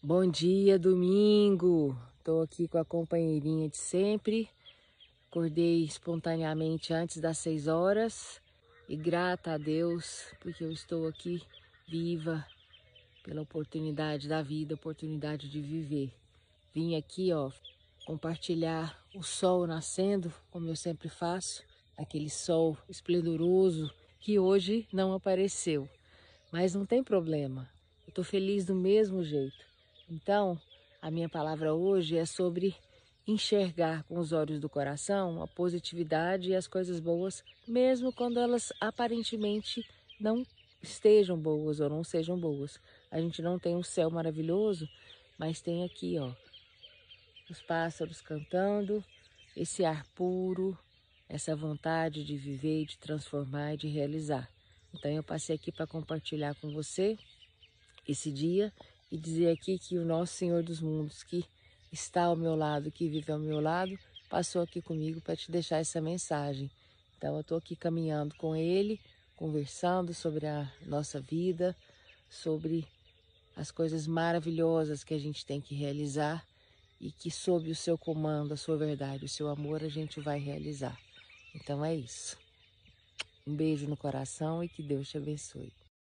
Bom dia, domingo. Estou aqui com a companheirinha de sempre. Acordei espontaneamente antes das seis horas e grata a Deus porque eu estou aqui viva pela oportunidade da vida, oportunidade de viver. Vim aqui, ó, compartilhar o sol nascendo, como eu sempre faço, aquele sol esplendoroso que hoje não apareceu. Mas não tem problema. Eu estou feliz do mesmo jeito então, a minha palavra hoje é sobre enxergar com os olhos do coração a positividade e as coisas boas, mesmo quando elas aparentemente não estejam boas ou não sejam boas. A gente não tem um céu maravilhoso, mas tem aqui, ó, os pássaros cantando, esse ar puro, essa vontade de viver, de transformar e de realizar. Então eu passei aqui para compartilhar com você esse dia e dizer aqui que o nosso Senhor dos Mundos, que está ao meu lado, que vive ao meu lado, passou aqui comigo para te deixar essa mensagem. Então eu estou aqui caminhando com Ele, conversando sobre a nossa vida, sobre as coisas maravilhosas que a gente tem que realizar e que sob o seu comando, a sua verdade, o seu amor, a gente vai realizar. Então é isso. Um beijo no coração e que Deus te abençoe.